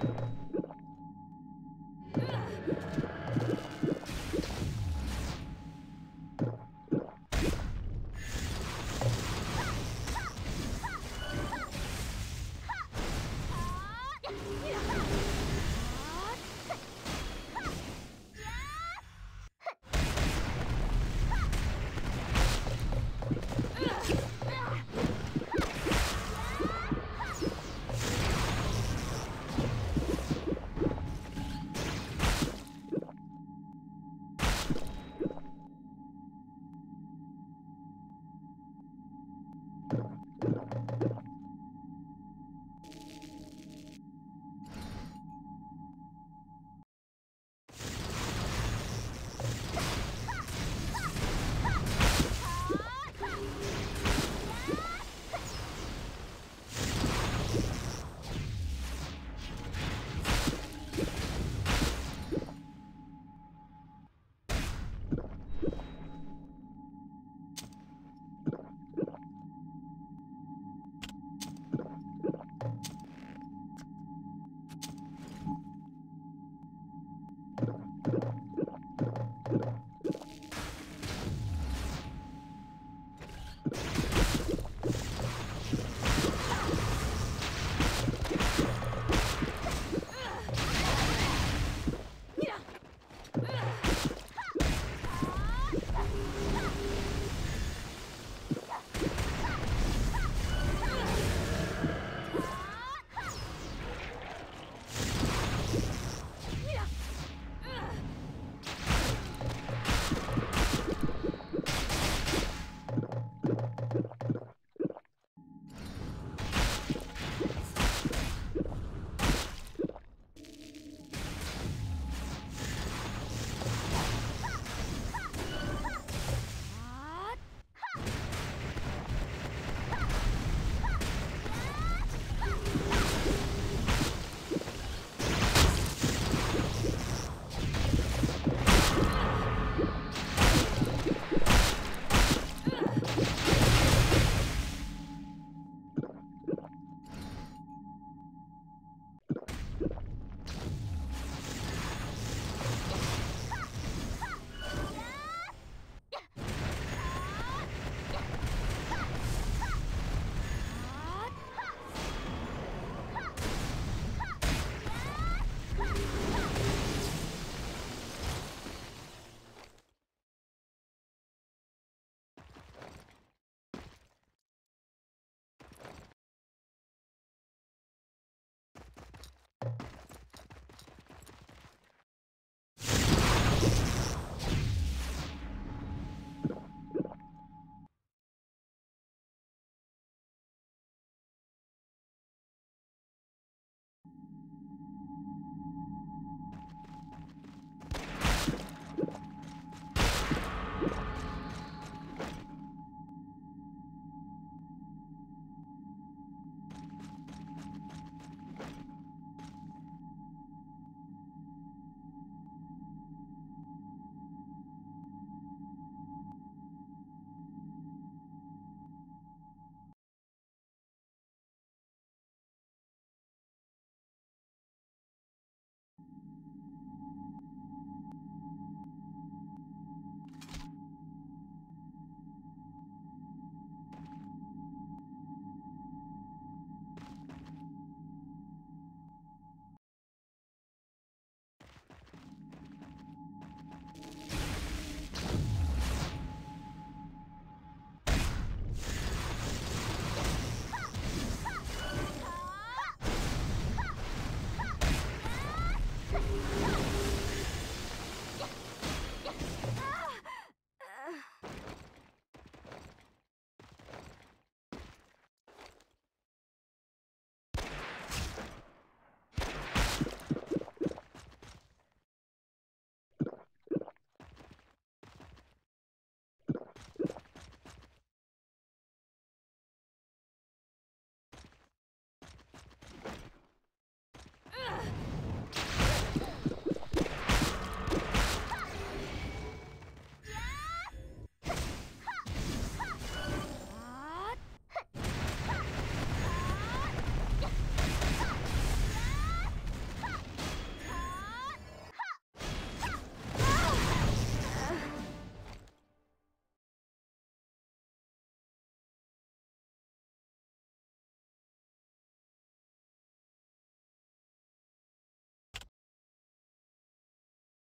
Thank you. ¡Gracias por